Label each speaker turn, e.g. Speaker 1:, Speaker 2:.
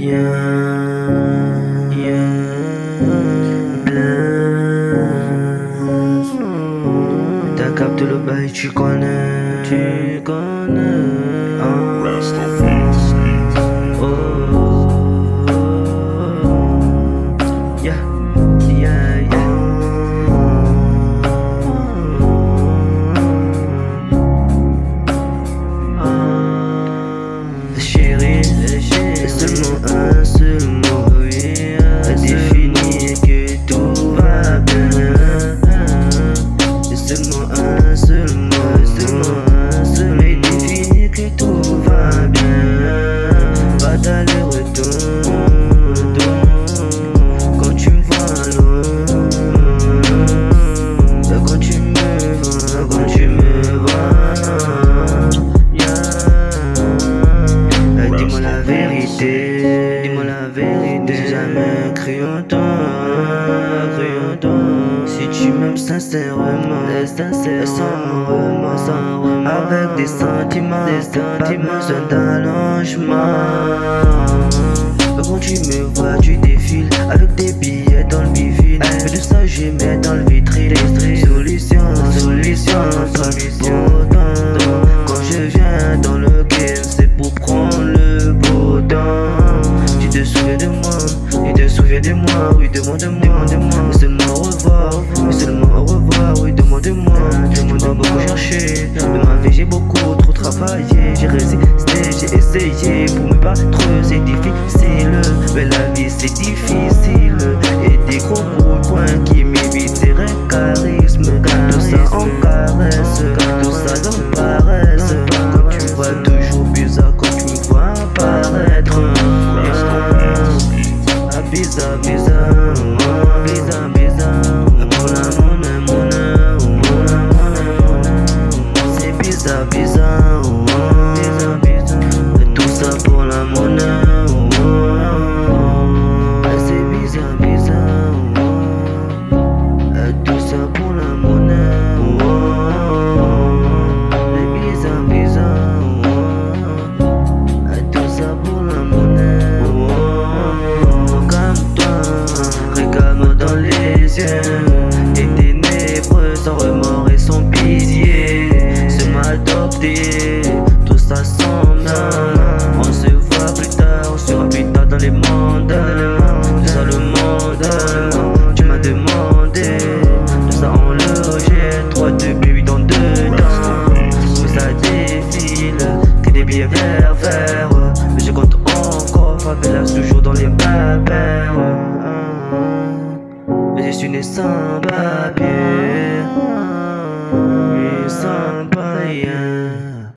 Speaker 1: Yeah, yeah, tu connais, tu connais. Vérité, dis-moi la vérité. J'ai jamais cru en toi, cru en toi. Si tu m'aimes sincèrement, sincèrement, sans remords, sans remords, avec des sentiments, des sentiments, pas besoin d'allongement. Quand tu me de moi, tu te souviens de moi, oui, demande-moi, demande-moi. Seulement au revoir, seulement au revoir, oui, demande-moi. Tu m'as beaucoup cherché, de ma vie j'ai beaucoup trop travaillé. J'ai résisté, j'ai essayé pour me battre, c'est difficile. Mais la tout ça semble On se voit plus tard, on sera plus tard dans les mondes. Tout ça le monde, tu m'as demandé. Tout ça en le rejette, 3, 2, dans deux temps. Tout ça défile, que des billets verts, verts. Mais je compte encore, favela toujours dans les papères Mais je suis né sans papier. Sans